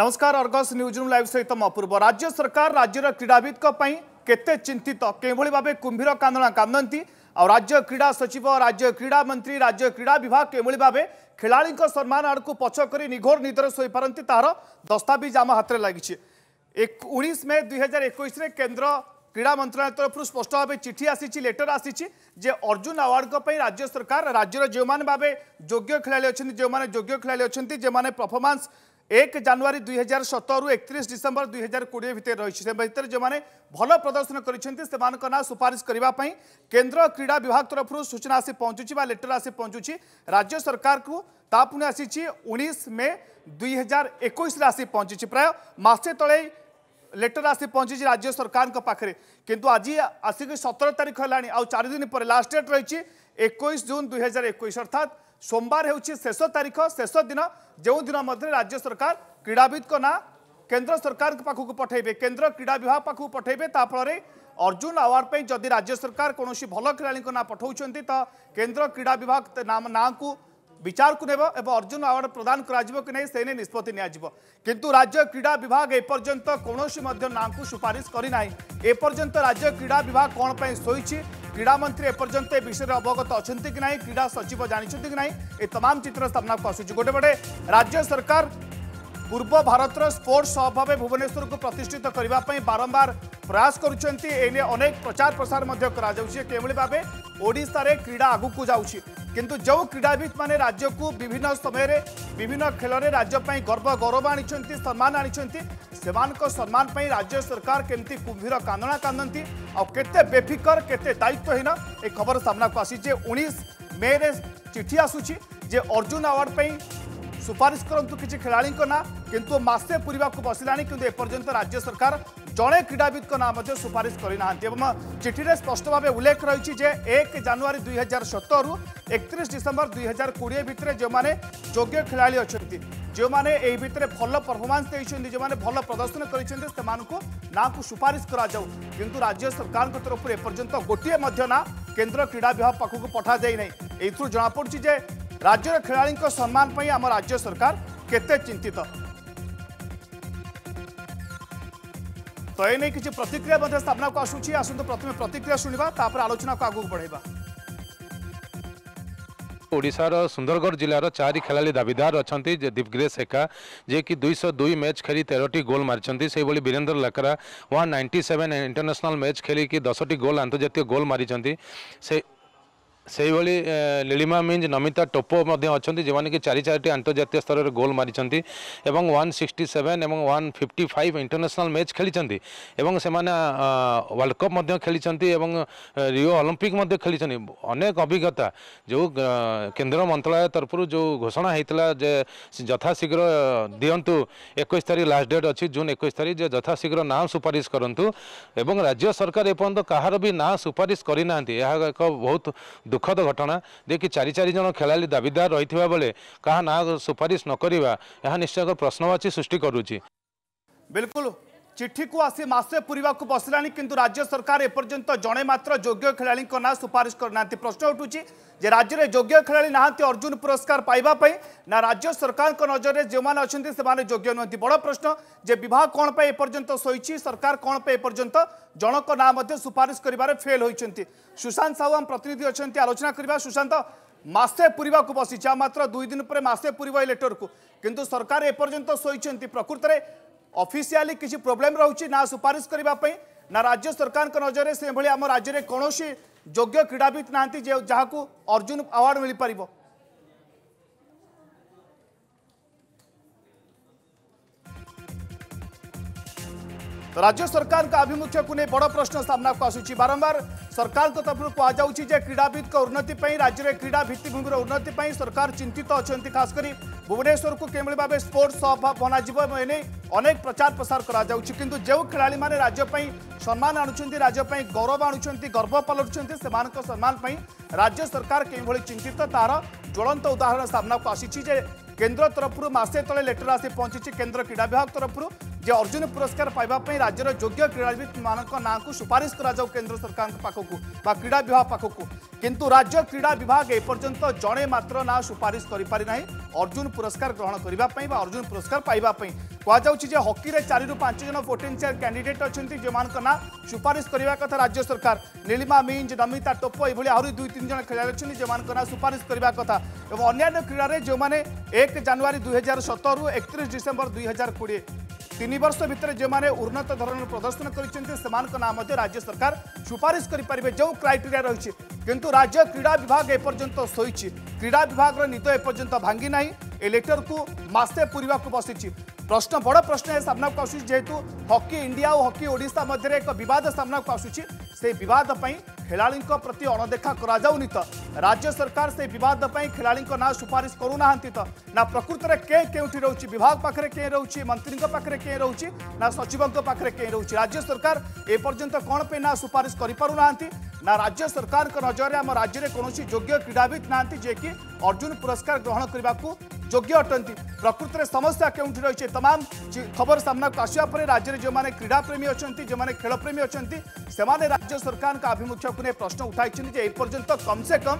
नमस्कार Argus news room live सहित मूर्व राज्य सरकार राज्य क्रीडावित्ते चिंतित किभली भाव कुंभीर कांदा कांदती आ राज्य क्रीडा सचिव राज्य क्रीडा मंत्री राज्य क्रीडा विभाग किभली भाव खेला सम्मान आड़क पछक निघोर निदर शोपारती तार दस्ताविज आम हाथ में लगी उन्नीस मे दुई हजार एक केन्द्र क्रीडा मंत्रालय तरफ स्पष्ट भाव चिठी आसी लेटर आसी अर्जुन आवार्डों राज्य सरकार राज्य जो भावे योग्य खिलाड़ी अच्छे जो योग्य खिलाड़ी अच्छा जो परफर्मांस एक जानुरी दुई हजार सतर एक डिसेम्बर दुई हजार कोड़े भितर रही भितर जो मैंने भल प्रदर्शन करना सुपारिश करने केन्द्र क्रीड़ा विभाग तरफ सूचना आसी पहुँचुच लेटर आसी पहुँचुची राज्य सरकार को तापुण आसी उन्नीस मे दुई हजार एक आसी पहुँची प्राय मसे तले लेटर आसी पहुँची राज्य सरकार पाखे किंतु आज आसिक सतर तारीख है चार दिन पर लास्ट डेट रही एक जून दुई हजार एक अर्थात সোমবার হচ্ছে শেষ তারিখ শেষ দিন যেদিন মধ্যে রাজ্য সরকার ক্রীড়াবিদ না কেন্দ্র সরকার পাখক পঠাইবে কেন্দ্র ক্রীড়া বিভাগ পাখক পঠাইবে তা ফলে অর্জুন আওয়ার্ড পাই যদি রাজ্য সরকার কোণী ভাল খেলাড়ি না পঠাউছেন তো কেন্দ্র ক্রীড়া বিভাগ না বিচারক নেব এবং অর্জুন আওয়ার্ড প্রদান করা কি না সে নিয়ে নিষ্পতি নিয়াযিব কিন্তু রাজ্য ক্রীড়া বিভাগ এপর্যন্ত কোণী মধ্য না সুপারিশ করে না এপর্যন্ত রাজ্য ক্রীড়া বিভাগ কোণ পাই শোইছে ক্রীড়ামন্ত্রী এপর্যন্ত এ বিষয়ে অবগত অনেক না ক্রীড়া সচিব জাঁচান কি না এ তমাম চিত্র সামনাকু আসুচি গোটে পটে রাজ্য সরকার পূর্ব ভারতর স্পোর্টস হব ভাবে ভুবনেশ্বরকে প্রতিষ্ঠিত করা বারম্বার প্রয়াস করছেন এনে অনেক প্রচার প্রসার করা যাচ্ছে কিভাবে ভাবে ওড়শার ক্রীড়া আগুক যাচ্ছে কিন্তু যে ক্রীড়াবিদ মানে রাজ্যক বিভিন্ন সময়ের বিভিন্ন খেলরে রাজ্যপ্রাই গর্ব গৌরব আনিছেন সম্মান আনিছেন ସେମାନଙ୍କ ସମ୍ମାନ ପାଇଁ ରାଜ୍ୟ ସରକାର କେମିତି କୁମ୍ଭୀର କାନ୍ଦଣା କାନ୍ଦନ୍ତି ଆଉ କେତେ ବେଫିକର କେତେ ଦାୟିତ୍ୱହୀନ ଏ ଖବର ସାମ୍ନାକୁ ଆସିଛି ଯେ ଉଣେଇଶ ମେରେ ଚିଠି ଆସୁଛି ଯେ ଅର୍ଜୁନ ଆୱାର୍ଡ ପାଇଁ ସୁପାରିଶ କରନ୍ତୁ କିଛି ଖେଳାଳିଙ୍କ ନାଁ କିନ୍ତୁ ମାସେ ପୁରିବାକୁ ବସିଲାଣି କିନ୍ତୁ ଏପର୍ଯ୍ୟନ୍ତ ରାଜ୍ୟ ସରକାର জনে ক্রীড়াবিদক নাঁ সুপারিশ করে না এবং চিঠিরে স্পষ্ট ভাবে উল্লেখ রয়েছে যে এক জানুয়ারি দুই হাজার সতরু একত্রিশ ডিসেম্বর দুই হাজার কোড়িয়ে ভিতরে যে যোগ্য খেলাড়ি অনেক ଯେଉଁମାନେ ଏହି ଭିତରେ ଭଲ ପରଫର୍ମାନ୍ସ ଦେଇଛନ୍ତି ଯେଉଁମାନେ ଭଲ ପ୍ରଦର୍ଶନ କରିଛନ୍ତି ସେମାନଙ୍କୁ ନାଁକୁ ସୁପାରିଶ କରାଯାଉ କିନ୍ତୁ ରାଜ୍ୟ ସରକାରଙ୍କ ତରଫରୁ ଏପର୍ଯ୍ୟନ୍ତ ଗୋଟିଏ ମଧ୍ୟ ନାଁ କେନ୍ଦ୍ର କ୍ରୀଡ଼ା ବିଭାଗ ପାଖକୁ ପଠାଯାଇନାହିଁ ଏଥିରୁ ଜଣାପଡ଼ୁଛି ଯେ ରାଜ୍ୟର ଖେଳାଳିଙ୍କ ସମ୍ମାନ ପାଇଁ ଆମ ରାଜ୍ୟ ସରକାର କେତେ ଚିନ୍ତିତ तो ये नहीं किसी प्रतिक्रिया स्थापना को आसूँ आसत तो प्रथम प्रतिक्रिया शुणा आलोचना को आगे बढ़ेगा ओडार सुंदरगढ़ जिलार चार खेला दावीदार अच्छा दीपग्रेस एका जेकि दुईश दुई मैच खेली तेरह गोल मारी Birendra Lakra one ninety seven international match खेलिकी दस टी गोल आंतर्जा गोल मारी সেইভাবে লীলিমা মিঞ্জ নমিতা টোপো মধ্যে অনেক যে চারি চারিটি আন্তর্জাতীয় স্তরের গোল মারিছেন এবং ওয়ান সিক্সটি সেভেন এবং one fifty five international match খেলিছেন এবং সে ওয়ার্ল্ড কপ মধ্যে খেলিছেন এবং রিও অলিম্পিক মধ্যে খেলিছেন অনেক অভিজ্ঞতা যে কেন্দ্র মন্ত্রণালয় তরফর যে ঘোষণা হয়েছিল যে যথাশীঘ্র দিয়ন্তু একুশ তারিখ লাস্ট ডেট অছি জুন একুশ তারিখ যে যথাশীঘ্র নাম সুপারিশ করতু এবং রাজ্য সরকার এপর্যন্ত কাহার বি না সুপারিশ করে না এক বহুত ଦୁଃଖଦ ଘଟଣା ଯିଏକି ଚାରି ଚାରି ଜଣ ଖେଳାଳି ଦାବିଦାର ରହିଥିବା ବେଳେ କାହା ନାଁ ସୁପାରିଶ ନ କରିବା ଏହା ନିଶ୍ଚୟ ଏକ ପ୍ରଶ୍ନବାଚୀ ସୃଷ୍ଟି କରୁଛି ବିଲକୁଲ चिठी को आसी मसे पूरी बसला किंतु राज्य सरकार एपर्यंत जड़े मात्र योग्य खेला ना सुपारिश करना प्रश्न उठू जे राज्य में योग्य खेला नहांती अर्जुन पुरस्कार पाइबापी ना राज्य सरकार नजर से जो मैंने अच्छा से योग्य नुंत बड़ प्रश्न जो विभाग कौन पर एपर्तंत सोई सरकार कौन पर एपर्तंत जनक ना सुपारिश कर फेल होती सुशांत साहू आम प्रतिनिधि अच्छा आलोचना करवा सुशांत मसे पूरी बस मात्र दुई दिन पर मसे पूरी लेटर को किंतु सरकार एपर्तंत सोई प्रकृत में अफिसीआली किसी ଅଫିସିଆଲି କିଛି सुपारिश करने ନା ସୁପାରିଶ କରିବା नजर से आम तो राज्य में कौन सी योग्य କୌଣସି ना जहाँ को अर्जुन ଅର୍ଜୁନ मिल पार राज्य सरकार का आभिमुख्य को नहीं बड़ प्रश्न सामना को आसूँ बारंबार सरकार तो तरफ कहु क्रीड़ाविद उन्नति राज्य में क्रीड़ा भित्तिमि उन्नति सरकार चिंतित अच्छा खासकर भुवनेश्वर को किभली भाव स्पोर्ट्स हब बनाने અનેક પ્રચાર પ્રસાર કરા જાઉ છી કીંતુ જેઓ ખેલાડી મારે રાજ્ય પરઈ સન્માન આણું છંતી રાજ્ય પરઈ ગૌરવ આણું છંતી ગર્વ પાળું છંતી સેમાન કો સન્માન પરઈ રાજ્ય સરકાર કેમ ભળી ચિંતાતાર જોળંત ઉદાહરણ સામને પાસી છી કે કેન્દ્ર તરફ પર માસે તળે લેટર આસી પહોંચી છી કેન્દ્ર ક્રિડા વિભાગ તરફ પર যে অর্জুন পুরস্কার পাইবা রাজ্যের যোগ্য ক্রীড়াবিদ মানক নাঁক সুপারিশ করা কেন্দ্র সরকার পাখক বা ক্রীড়া বিভাগ পাখক কিন্তু রাজ্য ক্রীড়া বিভাগ এপর্যন্ত জনে মাত্র না সুপারিশ করে পারি না অর্জুন পুরস্কার গ্রহণ করা বা অর্জুন পুরস্কার পাইবা কুযাচ্ছে যে হকিরে চারি পাঁচ জন পোটেনসিয়াল ক্যাডিডেট অনেক যে না সুপারিশ করা কথা রাজ্য সরকার নীলিমা মিঞ্জ নমিতা টোপ এইভাবে আহরি দুই তিন জন খেলাড়ি অনেক যে না সুপারিশ করা কথা এবং অন্যান্য ক্রীড়ার যে এক জানুয়ারি দুই হাজার সতরু একত্রিশ ডিসেম্বর দুই হাজার কোড়িয়ে तीन वर्ष भितर जो मैंने उन्नत धरण प्रदर्शन करम राज्य सरकार सुपारिश करें जो क्राइटे रही है किंतु राज्य क्रीड़ा विभाग एपर्तंत शो क्रीड़ा विभाग नीत एपर्तंत भांगी ना इलेक्टर को मसे पूरवाक बसी प्रश्न बड़ प्रश्न सामनाक आसू जेहेतु हकी इंडिया और हकी ओडा मध्य एक बद सामनाक आसू से बद खेलाड़ी प्रति अणदेखा कर राज्य सरकार से बद खेलाड़ी ना सुपारिश करूना तो ना प्रकृत में के क्योंटी रोचे विभाग पाखे किए रोच मंत्री पाखे किए रोच ना सचिवों पाखे किए रोच राज्य सरकार एपर्तंत कौन पर ना सुपारिश कर पारना ना राज्य सरकार नजर आम राज्य में कौन योग्य क्रीडाविद ना जेकि अर्जुन पुरस्कार ग्रहण करने को যোগ্য অটান্তি প্রকৃতরে সমস্যা কেউঠি রয়েছে তমাম খবর সামনাকু আসা পরে রাজ্যের যে ক্রীড়াপ্রেমী অনেক যে খেলপ্রেমী অনেক সেমানে রাজ্য সরকার আভিমুখ্যকু নিয়ে প্রশ্ন উঠাইছেন যে এপর্যন্ত কমসে কম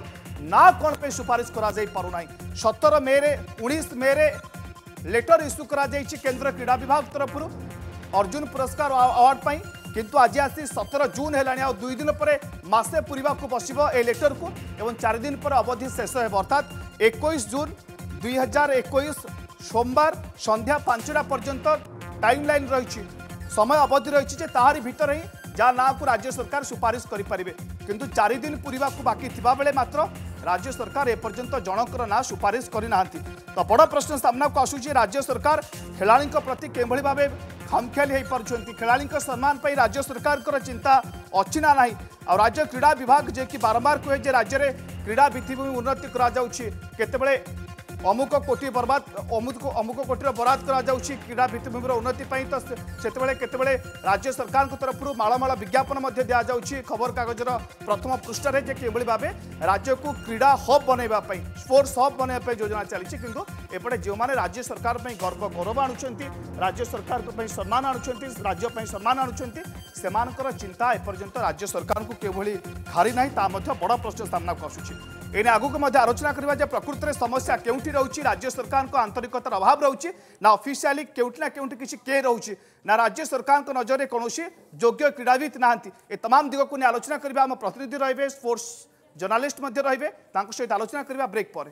না কোণ পে সুপারিশ করা যাই পারু না সতের মে রে উনিশ মে রে লেটর ইস্যু করা যাই কেন্দ্র ক্রীড়া বিভাগ তরফর অর্জুন পুরস্কার আওয়ার্ড পাই কিন্তু আজ আসি সতের জুন হল দুই দিন পরে মাসে পুরা বসব এই লেটর কু এবং চারিদিন পরে অবধি শেষ হব অর্থাৎ একুশ জুন 2021 সোমবার সন্ধ্যা পাঁচটা পর্যন্ত টাইম লাইন রয়েছে সময় অবধি রয়েছে যে তাহারি ভিতরে হি যা নাঁকু রাজ্য সরকার সুপারিশ করে পারে কিন্তু চারিদিন পুরিবাকু বাকি থাকবে মাত্র রাজ্য সরকার এপর্যন্ত জনকর না সুপারিশ করে না তো বড় প্রশ্ন সামনাকু আসুছে রাজ্য সরকার খেলাড়ি প্রতি কিভাবে ভাবে খামখেয়ালি হয়ে পড়ছেন খেলাড়ি সম্মান পাই রাজ্য সরকার চিন্তা অছি না নাই ଆଉ ରାଜ୍ୟ କ୍ରୀଡ଼ା ବିଭାଗ ଯିଏକି ବାରମ୍ବାର କୁହେ ଯେ ରାଜ୍ୟରେ କ୍ରୀଡ଼ା ଭିତ୍ତିଭୂମି ଉନ୍ନତି କରାଯାଉଛି କେତେବେଳେ অমুক কোটি বরবাদ অমুক অমুক কোটির বরাদ করা যাচ্ছে ক্রীড়া ভিত্তিভূমির উন্নতি তো সেতবে কেতবে রাজ্য সরকার তরফ মাড়মাড় বিজ্ঞাপন দিয়া যাচ্ছে খবরকাগজর প্রথম পৃষ্ঠায় যে কিভাবে ভাবে রাজ্যক ক্রীড়া হব বনাইবা স্পোর্টস হব বনাইবা যোজনা চালছে কিন্তু এপটে যে রাজ্য সরকার গর্ব গৌরব আনুচার রাজ্য সরকার সম্মান আনুচার রাজ্য সম্মান আনুচার সে চিন্তা এপর্যন্ত রাজ্য সরকার কেভাবে হারি না তা বড় প্রশ্ন সামনাকে আসুছে ଏଇନେ ଆଗକୁ ମଧ୍ୟ ଆଲୋଚନା କରିବା ଯେ ପ୍ରକୃତରେ ସମସ୍ୟା କେଉଁଠି ରହୁଛି ରାଜ୍ୟ ସରକାରଙ୍କ ଆନ୍ତରିକତାର ଅଭାବ ରହୁଛି ନା ଅଫିସିଆଲି କେଉଁଠି ନା କେଉଁଠି କିଛି କେ ରହୁଛି ନା ରାଜ୍ୟ ସରକାରଙ୍କ ନଜରରେ କୌଣସି ଯୋଗ୍ୟ କ୍ରୀଡ଼ାବିତ ନାହାନ୍ତି ଏ ତମାମ ଦିଗକୁ ନେଇ ଆଲୋଚନା କରିବା ଆମ ପ୍ରତିନିଧି ରହିବେ ସ୍ପୋର୍ଟସ୍ ଜର୍ଣ୍ଣାଲିଷ୍ଟ ମଧ୍ୟ ରହିବେ ତାଙ୍କ ସହିତ ଆଲୋଚନା କରିବା ବ୍ରେକ୍ ପରେ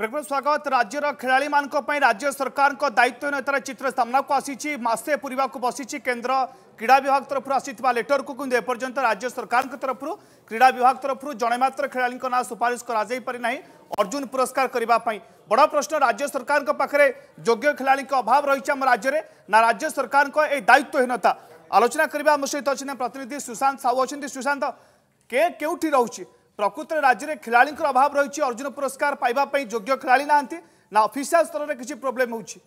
ବ୍ରେକବଲ୍ ସ୍ୱାଗତ ରାଜ୍ୟର ଖେଳାଳିମାନଙ୍କ ପାଇଁ ରାଜ୍ୟ ସରକାରଙ୍କ ଦାୟିତ୍ୱହୀନତାର ଚିତ୍ର ସାମ୍ନାକୁ ଆସିଛି ମାସେ ପୂରିବାକୁ ବସିଛି କେନ୍ଦ୍ର କ୍ରୀଡ଼ା ବିଭାଗ ତରଫରୁ ଆସିଥିବା ଲେଟରକୁ କିନ୍ତୁ ଏପର୍ଯ୍ୟନ୍ତ ରାଜ୍ୟ ସରକାରଙ୍କ ତରଫରୁ କ୍ରୀଡ଼ା ବିଭାଗ ତରଫରୁ ଜଣେ ମାତ୍ର ଖେଳାଳିଙ୍କ ନାଁ ସୁପାରିଶ କରାଯାଇପାରି ନାହିଁ ଅର୍ଜୁନ ପୁରସ୍କାର କରିବା ପାଇଁ ବଡ଼ ପ୍ରଶ୍ନ ରାଜ୍ୟ ସରକାରଙ୍କ ପାଖରେ ଯୋଗ୍ୟ ଖେଳାଳିଙ୍କ ଅଭାବ ରହିଛି ଆମ ରାଜ୍ୟରେ ନା ରାଜ୍ୟ ସରକାରଙ୍କ ଏ ଦାୟିତ୍ୱହୀନତା ଆଲୋଚନା କରିବା ଆମ ସହିତ ଅଛନ୍ତି ପ୍ରତିନିଧି ସୁଶାନ୍ତ ସାହୁ ଅଛନ୍ତି ସୁଶାନ୍ତ କେ କେଉଁଠି ରହୁଛି ପ୍ରକୃତରେ ରାଜ୍ୟରେ ଖେଳାଳିଙ୍କର ଅଭାବ ରହିଛି ଅର୍ଜୁନ ପୁରସ୍କାର ପାଇବା ପାଇଁ ଯୋଗ୍ୟ ଖେଳାଳି ନାହାନ୍ତି ନା ଅଫିସିଆଲ ସ୍ତରରେ କିଛି ପ୍ରୋବ୍ଲେମ୍ ହେଉଛି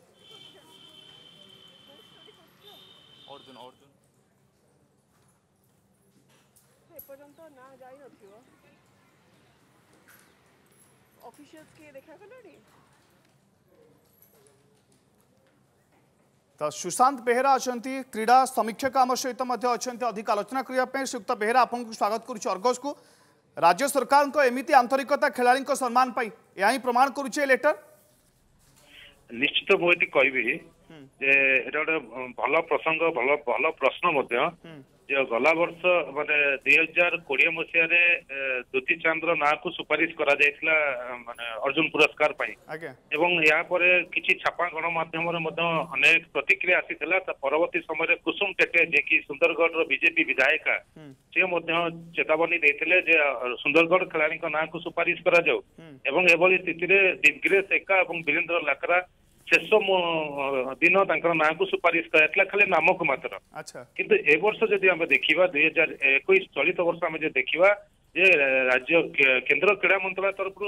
ତ ସୁଶାନ୍ତ ବେହେରା ଅଛନ୍ତି କ୍ରୀଡ଼ା ସମୀକ୍ଷକ ଆମ ସହିତ ମଧ୍ୟ ଅଛନ୍ତି ଅଧିକ ଆଲୋଚନା କରିବା ପାଇଁ ସୁକ୍ତ ବେହେରା ଆପଣଙ୍କୁ ସ୍ୱାଗତ କରୁଛି ଅର୍ଗସକୁ राज्य सरकारको एमिति आन्तरिकता खेलाडीको सम्मान ପାଇଁ ଏହା ହିଁ ପ୍ରମାଣ କରୁଛି ଏ ଲେଟର ନିଶ୍ଚିତ ମୁଁ ଏଠି କହିବି ଯେ ଏଇଟା ଗୋଟେ ଭଲ ପ୍ରସଙ୍ଗ ଭଲ ଭଲ ପ୍ରଶ୍ନ ମଧ୍ୟ जो गला वर्ष माने 2020 मसीह रे चंद्र ना को सुपारिश करा जायतला अर्जुन पुरस्कार या परे छापा गण माध्यम रे प्रतिक्रिया आसीतला परवर्ती समय कुसुम टेटे जे कि सुंदरगढ़ रो बीजेपी विधायक से चेतावनी देथले सुंदरगढ़ खेला ना को सुपारिश कर जाउ एवं एबली स्थिति एका एवं वीरेंद्र लाकरा ଶେଷ ଦିନ ତାଙ୍କର ନାଁକୁ ସୁପାରିଶ କରାଯାଇଥିଲା ଖାଲି ନାମକୁ ମାତ୍ର କିନ୍ତୁ ଏ ବର୍ଷ ଯଦି ଆମେ ଦେଖିବା ଦୁଇ ହଜାର ଏକୋଇଶ ଚଳିତ ବର୍ଷ ଆମେ ଯଦି ଦେଖିବା ଯେ ରାଜ୍ୟ କେନ୍ଦ୍ର କ୍ରୀଡ଼ା ମନ୍ତ୍ରାଳୟ ତରଫରୁ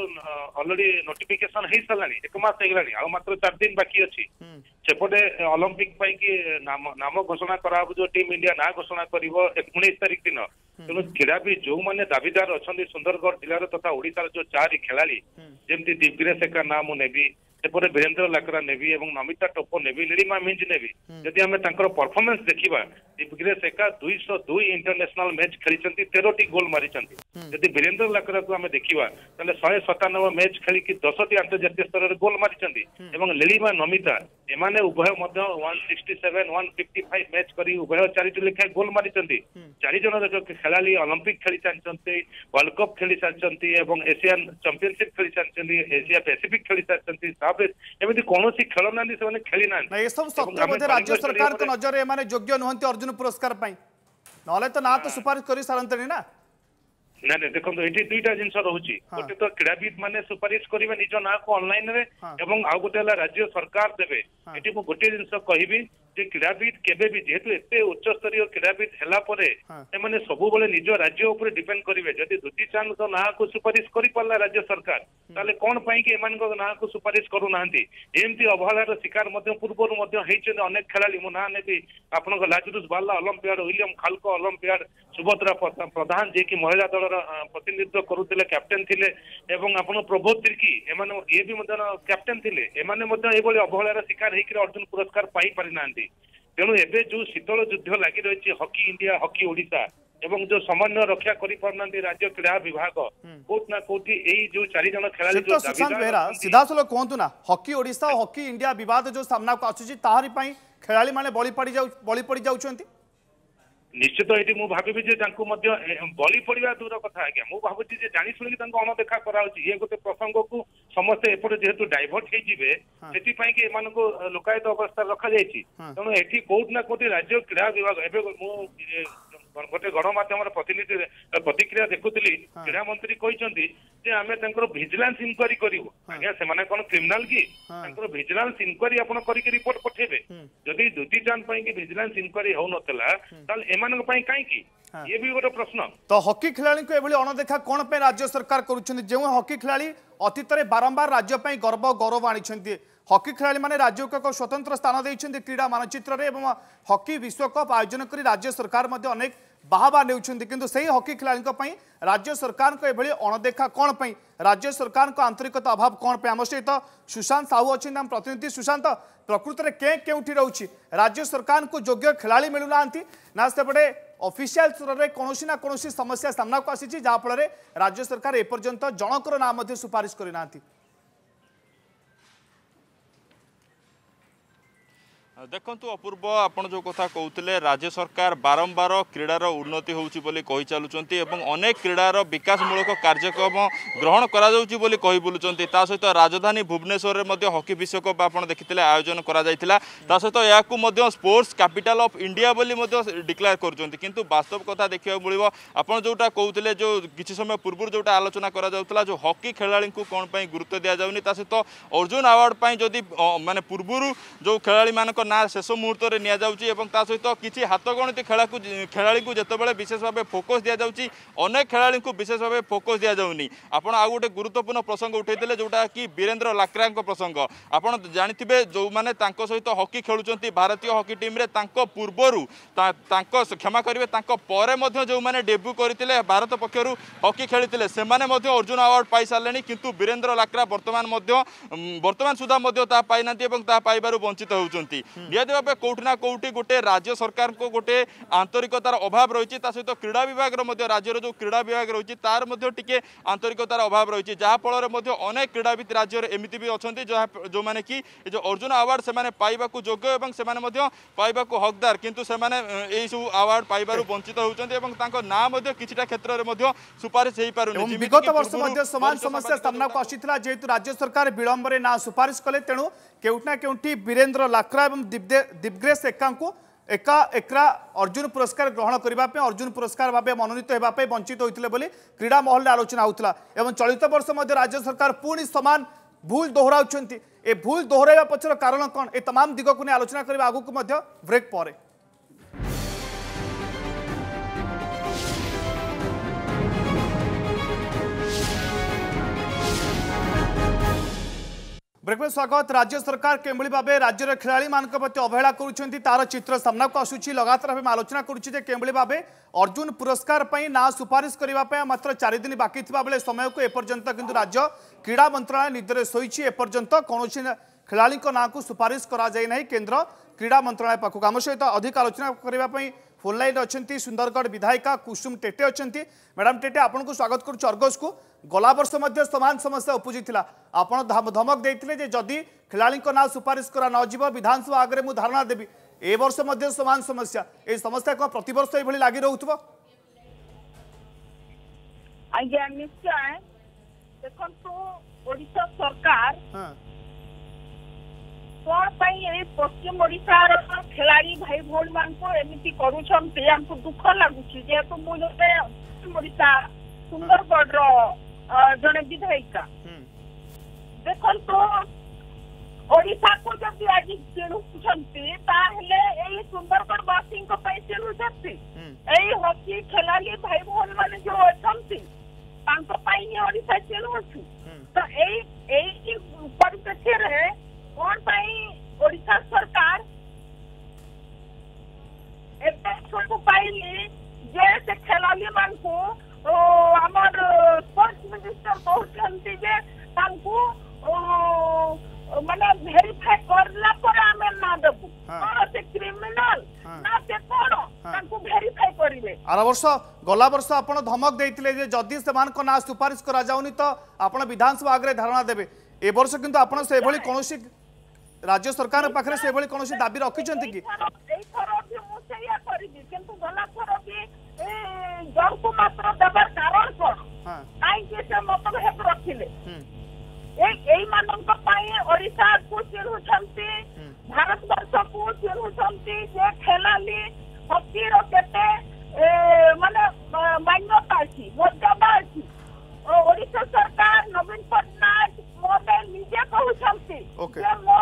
ଅଲରେଡି ନୋଟିଫିକେସନ ହେଇସାରିଲାଣି ଏକ ମାସ ହେଇଗଲାଣି ଆଉ ମାତ୍ର ଚାରି ଦିନ ବାକି ଅଛି ସେପଟେ ଅଲମ୍ପିକ ପାଇଁ କି ନାମ ନାମ ଘୋଷଣା କରାହବ ଯୋଉ ଟିମ୍ ଇଣ୍ଡିଆ ନାଁ ଘୋଷଣା କରିବ ଉଣେଇଶ ତାରିଖ ଦିନ ତେଣୁ କ୍ରୀଡ଼ାବିତ ଯୋଉମାନେ ଦାବିଦାର ଅଛନ୍ତି ସୁନ୍ଦରଗଡ଼ ଜିଲ୍ଲାର ତଥା ଓଡ଼ିଶାର ଯୋଉ ଚାରି ଖେଳାଳି ଯେମିତି ଦିଗ୍ବିରେଶ ଏକା ନାଁ ମୁଁ ନେବି ସେପରି ବୀରେନ୍ଦ୍ର ଲାକରା ନେଭି ଏବଂ ନମିତା ଟୋପୋ ନେଭି ଲିଳିମା ମିଞ୍ଜ ନେଭି ଯଦି ଆମେ ତାଙ୍କର ପରଫର୍ମାନ୍ସ ଦେଖିବା ଦିଗ୍ବିଜୟ ସେକା ଦୁଇଶହ ଦୁଇ ଇଣ୍ଟରନ୍ୟାସନାଲ ମ୍ୟାଚ ଖେଳିଛନ୍ତି ତେରଟି ଗୋଲ ମାରିଛନ୍ତି ଯଦି ବୀରେନ୍ଦ୍ର ଲାକରାକୁ ଆମେ ଦେଖିବା ତାହେଲେ ଶହେ ସତାନବେ ମ୍ୟାଚ୍ ଖେଳିକି ଦଶଟି ଆନ୍ତର୍ଜାତୀୟ ସ୍ତରରେ ଗୋଲ୍ ମାରିଛନ୍ତି ଏବଂ ଲିଳିମା ନମିତା ଏମାନେ ଉଭୟ ମଧ୍ୟ one sixty seven one fifty five match କରି ଉଭୟ ଚାରିଟି ଲେଖାଏଁ ଗୋଲ୍ ମାରିଛନ୍ତି ଚାରିଜଣ ଖେଳାଳି ଅଲମ୍ପିକ୍ ଖେଳି ସାରିଛନ୍ତି ୱାର୍ଲଡ କପ୍ ଖେଳି ସାରିଛନ୍ତି ଏବଂ ଏସିଆନ୍ ଚାମ୍ପିଅନସିପ୍ ଖେଳି ସାରିଛନ୍ତି ଏସିଆ ପାସିଫିକ୍ ଖେଳି ସାରିଛନ୍ତି ସାବ୍ ଏମିତି କୌଣସି ଖେଳ ନାହାନ୍ତି ସେମାନେ ଖେଳି ନାହାନ୍ତି ରାଜ୍ୟ ସରକାରଙ୍କ ନଜରରେ ଏମାନେ ଯୋଗ୍ୟ ନୁହନ୍ତି ଅର୍ଜୁନ ପୁରସ୍କାର ପାଇଁ ନହେଲେ ତ ନା ତ ସୁପାରିଶ କରି ସାରନ୍ତେଣି ନା ନା ନା ଦେଖନ୍ତୁ ଏଠି ଦୁଇଟା ଜିନିଷ ରହୁଛି ଗୋଟେ ତ କ୍ରୀଡ଼ାବିତ ମାନେ ସୁପାରିଶ କରିବେ ନିଜ ନାଁକୁ ଅନଲାଇନ ରେ ଏବଂ ଆଉ ଗୋଟେ ହେଲା ରାଜ୍ୟ ସରକାର ଦେବେ ଏଠି ମୁଁ ଗୋଟିଏ ଜିନିଷ କହିବି ଯେ କ୍ରୀଡ଼ାବିତ କେବେ ବି ଯେହେତୁ ଏତେ ଉଚ୍ଚସ୍ତରୀୟ କ୍ରୀଡ଼ାବିତ ହେଲା ପରେ ସେମାନେ ସବୁବେଳେ ନିଜ ରାଜ୍ୟ ଉପରେ ଡିପେଣ୍ଡ କରିବେ ଯଦି ଦୁତି ଚାନ୍ଦଙ୍କ ନାଁକୁ ସୁପାରିଶ କରିପାରିଲା ରାଜ୍ୟ ସରକାର ତାହେଲେ କଣ ପାଇଁ କି ଏମାନଙ୍କ ନାଁକୁ ସୁପାରିଶ କରୁନାହାନ୍ତି ଏମିତି ଅବହେଳାର ଶିକାର ମଧ୍ୟ ପୂର୍ବରୁ ମଧ୍ୟ ହେଇଛନ୍ତି ଅନେକ ଖେଳାଳି ମୁଁ ନାଁ ନେବି ଆପଣଙ୍କ Lazarus Barla Olympiad William Xalxo Olympiad Subhadra Pradhan ଯିଏକି ମହିଳା ଦଳର ପ୍ରତିନିଧିତ୍ୱ କରୁଥିଲେ କ୍ୟାପ୍ଟେନ ଥିଲେ ଏବଂ ଆପଣ ପ୍ରବୋଧ ତିର୍କି ଏମାନେ ଇଏ ବି ମଧ୍ୟ କ୍ୟାପ୍ଟେନ ଥିଲେ ଏମାନେ ମଧ୍ୟ ଏଭଳି ଅବହେଳାର ଶିକାର ହେଇକି ଅର୍ଜୁନ ପୁରସ୍କାର ପାଇପାରିନାହାନ୍ତି ତେଣୁ ଏବେ ଯୋଉ ଶୀତଳ ଯୁଦ୍ଧ ଲାଗି ରହିଛି ହକି ଇଣ୍ଡିଆ ହକି ଓଡ଼ିଶା ଏବଂ ଯୋଉ ସମନ୍ୱୟ ରକ୍ଷା କରିପାରୁନାହାନ୍ତି ରାଜ୍ୟ କ୍ରୀଡ଼ା ବିଭାଗ କୋଉଠି ନା କୋଉଠି ଏଇ ଯୋଉ ଚାରି ଜଣ ଖେଳାଳି ସୁଶାନ୍ତ ସିଧାସଳଖ କୁହନ୍ତୁ ନା ହକି ଓଡ଼ିଶା ଓ ହକି ଇଣ୍ଡିଆ ବିବାଦ ଯୋଉ ସାମ୍ନାକୁ ଆସୁଛି ତାହାରି ପାଇଁ ଖେଳାଳି ମାନେ ବଳି ପଡ଼ି ଯାଉ ବଳି ପଡ଼ି ଯାଉଛନ୍ତି ନିଶ୍ଚିତ ଏଠି ମୁଁ ଭାବିବି ଯେ ତାଙ୍କୁ ମଧ୍ୟ ବଳି ପଡିବା ଦୂର କଥା ଆଜ୍ଞା ମୁଁ ଭାବୁଛି ଯେ ଜାଣିଶୁଣିକି ତାଙ୍କୁ ଅଣଦେଖା କରାହଉଛି ଇଏ ଗୋଟେ ପ୍ରସଙ୍ଗକୁ ସମସ୍ତେ ଏପଟେ ଯେହେତୁ ଡାଇଭର୍ଟ ହେଇଯିବେ ସେଥିପାଇଁ କି ଏମାନଙ୍କୁ ଲୋକାୟତ ଅବସ୍ଥାରେ ରଖାଯାଇଛି ତେଣୁ ଏଠି କୋଉଠି ନା କୋଉଠି ରାଜ୍ୟ କ୍ରୀଡ଼ା ବିଭାଗ ଏବେ ମୁଁ ଗୋଟେ ଗଣମାଧ୍ୟମର ପ୍ରତିନିଧି ପ୍ରତିକ୍ରିୟା ଦେଖୁଥିଲି କ୍ରୀଡ଼ା ମନ୍ତ୍ରୀ କହିଛନ୍ତି ଯେ ଆମେ ତାଙ୍କର ଭିଜିଲାନ୍ସ ଇନକ୍ୱାରି କରିବୁ ଆଜ୍ଞା ସେମାନେ କଣ କ୍ରିମିନାଲ କି ତାଙ୍କର ଭିଜିଲାନ୍ସ ଇନକ୍ୱାରି ଆପଣ କରିକି ରିପୋର୍ଟ ପଠେଇବେ ଯଦି ଦୁତି ଚାନ୍ଦ ପାଇଁ ଭିଜିଲାନ୍ସ ଇନକ୍ୱାରି ହଉନଥିଲା ତାହେଲେ ଏମାନଙ୍କ ପାଇଁ କାହିଁକି ଇଏ ବି ଗୋଟେ ପ୍ରଶ୍ନ ତ ହକି ଖେଳାଳିଙ୍କୁ ଏଭଳି ଅଣଦେଖା କଣ ପାଇଁ ରାଜ୍ୟ ସରକାର କରୁଛନ୍ତି ଯେଉଁ ହକି ଖେଳାଳି ଅତୀତରେ ବାରମ୍ବାର ରାଜ୍ୟ ପାଇଁ ଗର୍ବ ଗୌରବ ଆଣିଛନ୍ତି হকি খেলাড়ি মানে রাজ্যকে এক স্বতন্ত্র স্থান দিয়েছেন ক্রীড়া মানচিত্রে এবং হকি বিশ্বকপ আয়োজন করে রাজ্য সরকার অনেক বাহাবা নেউছেন কিন্তু সেই হকি খেলাড়ি রাজ্য সরকার এভাবে অণদেখা কম রাজ্য সরকার আন্তরিকতা অভাব কম আম সহিত সুশান্ত সাহু অনেক আম প্রতিনিধি সুশান্ত প্রকৃতরে কে কেউটি রয়েছে রাজ্য সরকার যোগ্য খেলাড়ি মিলু না সেপটে অফিসিয়াল স্তরের কৌশি না কৌশি সমস্যা সামনাকু আসিছে যাফলে রাজ্য সরকার এপর্যন্ত জনকর নাম সুপারিশ করে না দেখন্তু অপূর্ব আপন যে কথা কৌলে রাজ্য সরকার বারম্বার ক্রীড়ার উন্নতি হচ্ছে বলে কই চালুচার এবং অনেক ক্রীড়ার বিকাশমূলক কার্যক্রম গ্রহণ করা যাচ্ছে বলে কই বুলুচার তা সহ রাজধানী ভুবনেশ্বরের মধ্যে হকি বিশ্বকপ আপনার দেখিলে আয়োজন করা যাই তা সহ মধ্য স্পোর্টস ক্যাপিটাল অফ ইন্ডিয়া বলে ডিক্লেয়ার করছেন কিন্তু বাস্তব কথা দেখা মিলব আপনার যেটা কৌলে যে কিছু সময় পূর্ব যেটা আলোচনা করা যাওয়া যে হকি খেলাড়ি কোণ পাই গুরুত্ব দিয়া যাওনি তা সহ অর্জুন আওয়ার্ড পাই যদি মানে পূর্বর যে খেলাড়ি মানক ନା ଶେଷ ମୁହୂର୍ତ୍ତରେ ନିଆଯାଉଛି ଏବଂ ତା ସହିତ କିଛି ହାତଗଣିତ ଖେଳାକୁ ଖେଳାଳିକୁ ଯେତେବେଳେ ବିଶେଷ ଭାବେ ଫୋକସ୍ ଦିଆଯାଉଛି ଅନେକ ଖେଳାଳିଙ୍କୁ ବିଶେଷ ଭାବେ ଫୋକସ୍ ଦିଆଯାଉନି ଆପଣ ଆଉ ଗୋଟେ ଗୁରୁତ୍ୱପୂର୍ଣ୍ଣ ପ୍ରସଙ୍ଗ ଉଠାଇଥିଲେ ଯେଉଁଟାକି ବୀରେନ୍ଦ୍ର ଲାକ୍ରାଙ୍କ ପ୍ରସଙ୍ଗ ଆପଣ ଜାଣିଥିବେ ଯେଉଁମାନେ ତାଙ୍କ ସହିତ ହକି ଖେଳୁଛନ୍ତି ଭାରତୀୟ ହକି ଟିମ୍ରେ ତାଙ୍କ ପୂର୍ବରୁ ତାଙ୍କ କ୍ଷମା କରିବେ ତାଙ୍କ ପରେ ମଧ୍ୟ ଯେଉଁମାନେ ଡେବ୍ୟୁ କରିଥିଲେ ଭାରତ ପକ୍ଷରୁ ହକି ଖେଳିଥିଲେ ସେମାନେ ମଧ୍ୟ ଅର୍ଜୁନ ଆୱାର୍ଡ଼ ପାଇସାରିଲେଣି କିନ୍ତୁ ବୀରେନ୍ଦ୍ର ଲାକ୍ରା ବର୍ତ୍ତମାନ ମଧ୍ୟ ବର୍ତ୍ତମାନ ସୁଦ୍ଧା ମଧ୍ୟ ତାହା ପାଇନାହାନ୍ତି ଏବଂ ତାହା ପାଇବାରୁ ବଞ୍ଚିତ ହେଉଛନ୍ତି নিহতি ভাবে কোটি না কোটি গোটে রাজ্য সরকার গোটে আন্তরিকতার অভাব রয়েছে তা সহ ক্রীড়া বিভাগের মধ্যে রাজ্যের যে ক্রীড়া বিভাগ রয়েছে তার মধ্যে টিকে আন্তরিকতার অভাব রয়েছে যাফলের মধ্যে অনেক ক্রীড়াবিদ রাজ্যের এমিতি বি অনেক যা যে কি যে অর্জুন আওয়ার্ড সে পাইবা যোগ্য এবং সে পাইবা হকদার কিন্তু সে এইসব আওয়ার্ড পাইবার বঞ্চিত হচ্ছেন এবং তাঁর না কিছুটা ক্ষেত্রে সুপারিশ হয়ে পারুনি বিগত বর্ষ সমান সমস্যা সামনাকু আসি যেহেতু রাজ্য সরকার বিলম্বরে না সুপারিশ কলে তেণু केउटना केउटी वीरेन्द्र लाक्रा और दिग्ग्रेस एक्का एका एक्रा अर्जुन पुरस्कार ग्रहण करने अर्जुन पुरस्कार भाव मनोनीत होगापी वंचित होते बोली क्रीड़ा महल आलोचना होता और चलित बर्ष राज्य सरकार पुणी सामान भूल दोहराउं ए भूल दोहर पक्षर कारण कौन ए तमाम दिग्क नहीं आलोचना करने आगक ब्रेक पर ब्रेक में स्वागत राज्य सरकार किभली भाव राज्य खेला प्रति अवहेला करार चित्र सामना को आसूरी लगातार भाव आलोचना करुच्चे भाव अर्जुन पुरस्कार ना सुपारिश करने मात्र चारिदिन बाकी बेले समय को एपर्तंत कि राज्य क्रीड़ा मंत्रालय निधर शोई एपर्यंत कौन खेला ना सुपारिश करा केन्द्र क्रीड़ा मंत्रालय पाक आम सहित अधिक आलोचना करने फोन अच्छा सुंदरगढ़ विधायिका कुसुम टेटे अच्छा मैडम टेटे आपको स्वागत करुच अर्गस को गला वर्ष सामान समस्या उपुजी आपड़ धमक देते जदि खिलाड़ी ना सुपारिश करा नजर विधानसभा आगे मुझे धारणा देवी ए वर्ष सामान समस्या ये समस्या कौन प्रत वर्ष ये लगी रोथ आज्ञा निश्चय देखो ओडा सरकार କଣ ପାଇଁ ଏ ପଶ୍ଚିମ ଓଡ଼ିଶାର ଖେଳାଳି ଭାଇ ଭଉଣୀମାନଙ୍କୁ ଏମିତି କରୁଛନ୍ତି ଆମକୁ ଦୁଃଖ ଲାଗୁଛି ଯେହେତୁ ମୁଁ ଜଣେ ପଶ୍ଚିମ ଓଡ଼ିଶା ସୁନ୍ଦରଗଡ଼ର ଜଣେ ବିଧାୟିକା ଦେଖନ୍ତୁ ଓଡ଼ିଶାକୁ ଯଦି ଆଜି କିଣୁଛନ୍ତି ତାହେଲେ ଏଇ ସୁନ୍ଦରଗଡ଼ବାସୀଙ୍କ ପାଇଁ କିଣୁଛନ୍ତି ଏଇ ହକି ଖେଳାଳି ଭାଇ ଭଉଣୀମାନେ ଯୋଉ ଅଛନ୍ତି ତାଙ୍କ ପାଇଁ ହିଁ ଓଡ଼ିଶା କିଣୁଅଛୁ ତ ଏଇ ଏଇ ପରିପ୍ରେକ୍ଷୀରେ କଣ ପାଇଁ ଓଡ଼ିଶା ସରକାର ଏବେ ସବୁ ପାଇଲେ ଯେ ସେ ଖେଳାଳି ମାନଙ୍କୁ ଆମର ସ୍ପୋର୍ଟସ ମିନିଷ୍ଟର କହୁଛନ୍ତି ଯେ ତାଙ୍କୁ ମାନେ ଭେରିଫାଏ କରିଲା ପରେ ଆମେ ନା ଦେବୁ କଣ ସେ କ୍ରିମିନାଲ ନା ସେ କଣ ତାଙ୍କୁ ଭେରିଫାଏ କରିବେ ଆର ବର୍ଷ ଗଲା ବର୍ଷ ଆପଣ ଧମକ ଦେଇଥିଲେ ଯେ ଯଦି ସେମାନଙ୍କ ନାଁ ସୁପାରିଶ କରାଯାଉନି ତ ଆପଣ ବିଧାନସଭା ଆଗରେ ଧାରଣା ଦେବେ ଏ ବର୍ଷ କିନ୍ତୁ ଆପଣ ସେଭଳି କୌଣସି রাজ্য সরকার পাখে সেভাবে কোণী দাবি রাখিছেন কি ଜଣକୁ ମାତ୍ର ଦେବାର କାରଣ କଣ କାହିଁକି ସେ ମତଭେଦ ରଖିଲେ ଏଇମାନଙ୍କ ପାଇଁ ଓଡ଼ିଶାକୁ ଚିହ୍ନୁଛନ୍ତି ଭାରତବର୍ଷକୁ ଚିହ୍ନୁଛନ୍ତି ଯେ ଖେଳାଳି ହକିର କେତେ ମାନେ ମାନ୍ୟତା ଅଛି ମର୍ଯ୍ୟାଦା ଅଛି ଓଡ଼ିଶା ସରକାର ନବୀନ ପଟ୍ଟନାୟକ ମୋତେ ନିଜେ କହୁଛନ୍ତି ଯେ ମୋ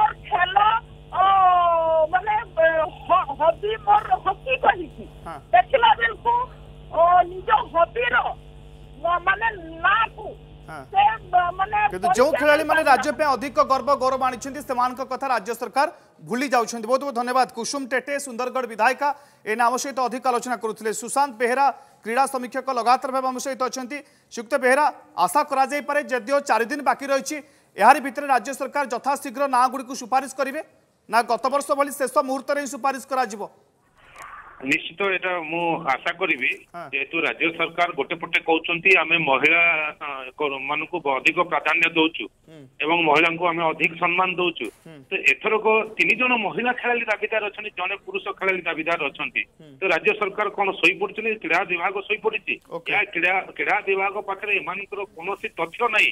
কিন্তু যে খেলাড়ি মানে রাজ্য অধিক গর্ব গৌরব আনিছেন সেমানক কথা রাজ্য সরকার ভুলি যাচ্ছেন বহুত বহুত ধন্যবাদ কুসুম টেটে সুন্দরগড় বিধায়িকা এ নাম সহিত অধিক আলোচনা করুলে সুশান্ত বেহেরা ক্রীড়া সমীক্ষক লগাতার ভাবে আম সহিত অনেক সুক্ত বেহেরা আশা করা যাইপরে যদিও চারিদিন বাকি রয়েছে এর ভিতরে রাজ্য সরকার যথাশীঘ্র নাঁগুড়ি সুপারিশ করবে না গত বর্ষ ভাল শেষ মুহূর্তে সুপারিশ করা ନିଶ୍ଚିତ ଏଇଟା ମୁଁ ଆଶା କରିବି ଯେହେତୁ ରାଜ୍ୟ ସରକାର ଗୋଟେ ପଟେ କହୁଛନ୍ତି ଆମେ ମହିଳା ମାନଙ୍କୁ ଅଧିକ ପ୍ରାଧାନ୍ୟ ଦଉଛୁ ଏବଂ ମହିଳାଙ୍କୁ ଆମେ ଅଧିକ ସମ୍ମାନ ଦଉଛୁ ତ ଏଥରକ ତିନି ଜଣ ମହିଳା ଖେଳାଳି ଦାବିଦାର ଅଛନ୍ତି ଜଣେ ପୁରୁଷ ଖେଳାଳି ଦାବିଦାର ଅଛନ୍ତି ତ ରାଜ୍ୟ ସରକାର କଣ ଶୋଇପଡିଛନ୍ତି କ୍ରୀଡା ବିଭାଗ ଶୋଇପଡିଛି ଏହା କ୍ରୀଡା କ୍ରୀଡା ବିଭାଗ ପାଖରେ ଏମାନଙ୍କର କୌଣସି ତଥ୍ୟ ନାହିଁ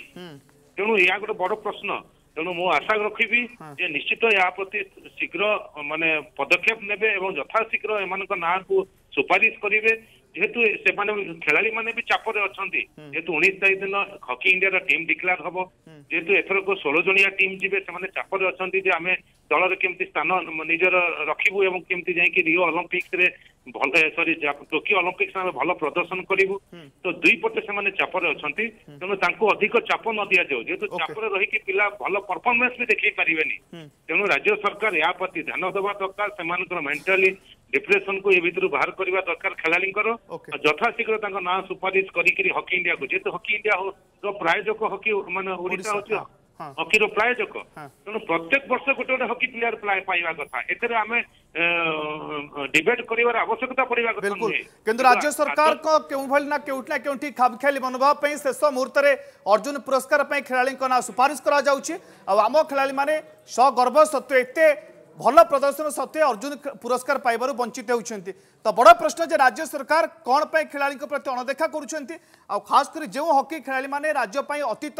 ତେଣୁ ଏହା ଗୋଟେ ବଡ ପ୍ରଶ୍ନ ତେଣୁ ମୁଁ ଆଶା ରଖିବି ଯେ ନିଶ୍ଚିତ ଏହା ପ୍ରତି ଶୀଘ୍ର ମାନେ ପଦକ୍ଷେପ ନେବେ ଏବଂ ଯଥାଶୀଘ୍ର ଏମାନଙ୍କ ନାଁକୁ ସୁପାରିଶ କରିବେ ଯେହେତୁ ସେମାନେ ଖେଳାଳିମାନେ ବି ଚାପରେ ଅଛନ୍ତି ଯେହେତୁ ଉଣେଇଶ ତାରିଖ ଦିନ ହକି ଇଣ୍ଡିଆର ଟିମ୍ ଡିକ୍ଲେୟାର ହବ ଯେହେତୁ ଏଥରକ ଷୋହଳ ଜଣିଆ ଟିମ୍ ଯିବେ ସେମାନେ ଚାପରେ ଅଛନ୍ତି ଯେ ଆମେ ଦଳର କେମିତି ସ୍ଥାନ ନିଜର ରଖିବୁ ଏବଂ କେମିତି ଯାଇକି ରିଓ ଅଲମ୍ପିକ୍ସରେ ଭଲ ସରି ଟୋକିଓ ଅଲମ୍ପିକ୍ସ ଆମେ ଭଲ ପ୍ରଦର୍ଶନ କରିବୁ ତ ଦୁଇ ପଟେ ସେମାନେ ଚାପରେ ଅଛନ୍ତି ତେଣୁ ତାଙ୍କୁ ଅଧିକ ଚାପ ନ ଦିଆଯାଉ ଯେହେତୁ ଚାପରେ ରହିକି ପିଲା ଭଲ ପରଫର୍ମାନ୍ସ ବି ଦେଖେଇ ପାରିବେନି ତେଣୁ ରାଜ୍ୟ ସରକାର ଏହା ପ୍ରତି ଧ୍ୟାନ ଦେବା ଦରକାର ସେମାନଙ୍କର ମେଣ୍ଟାଲି ଡିପ୍ରେସନକୁ ଏ ଭିତରୁ ବାହାର କରିବା ଦରକାର ଖେଳାଳିଙ୍କର ଯଥାଶୀଘ୍ର ତାଙ୍କ ନାଁ ସୁପାରିଶ କରିକିରି ହକି ଇଣ୍ଡିଆକୁ ଯେହେତୁ ହକି ଇଣ୍ଡିଆର ପ୍ରାୟୋଜକ ହକି ମାନେ ଓଡ଼ିଶା ହେଉଛି ହକିର ପ୍ରାୟୋଜକ ତେଣୁ ପ୍ରତ୍ୟେକ ବର୍ଷ ଗୋଟେ ଗୋଟେ ହକି ପ୍ଲେୟାର ପାଇବା କଥା ଏଥିରେ ଆମେ ଡିବେଟ୍ କରିବାର ଆବଶ୍ୟକତା ପଡିବା କଥା କିନ୍ତୁ ରାଜ୍ୟ ସରକାରଙ୍କ କେଉଁଭଳି ନା କେଉଁଠି ନା କେଉଁଠି ଖାମଖିଆଲି ମନୋଭାବ ପାଇଁ ଶେଷ ମୁହୂର୍ତ୍ତରେ ଅର୍ଜୁନ ପୁରସ୍କାର ପାଇଁ ଖେଳାଳିଙ୍କ ନାଁ ସୁପାରିଶ କରାଯାଉଛି ଆଉ ଆମ ଖେଳାଳିମାନେ ସଗର୍ବ ସତ୍ତ୍ୱେ ଏତେ भल प्रदर्शन सत्वे अर्जुन पुरस्कार पाइव वंचित होती तो बड़ प्रश्न जो राज्य सरकार कौन पर खिलाड़ी प्रति अणदेखा कर खास कर जो हकी खेला राज्यपाल अतीत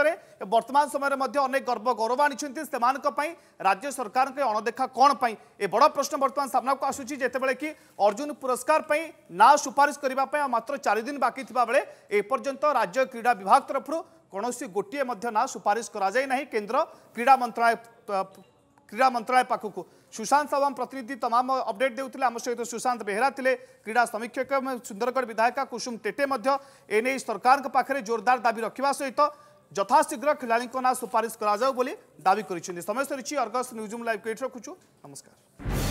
बर्तमान समय में गर्व गौरव आनी राज्य सरकार के अणदेखा कौन पर बड़ प्रश्न बर्तमान सामना को आसूँ बड़े कि अर्जुन पुरस्कार ना सुपारिश करने मात्र चार दिन बाकी बेले एपर्यंत राज्य क्रीड़ा विभाग तरफ कौन सी गोटे ना सुपारिश करना केन्द्र क्रीड़ा मंत्रालय क्रीड़ा मंत्रालय पाखक सुशांत साहु आम प्रतिनिधि तमाम अपडेट देते आम सहित सुशांत बेहरा थे क्रीड़ा समीक्षक सुंदरगढ़ विधायिका कुसुम टेटे एने सरकार पाखे जोरदार दाबी रखा सहित यथशीघ्र खिलाड़ी ନାଁ सुपारिश କରାଯାଉ ବୋଲି ଦାବି କରିଛନ୍ତି ସମୟ ସରିଛି ଅର୍ଗସ୍ ନ୍ୟୁଜ୍ ଲାଇଭ୍ ଏଇଠି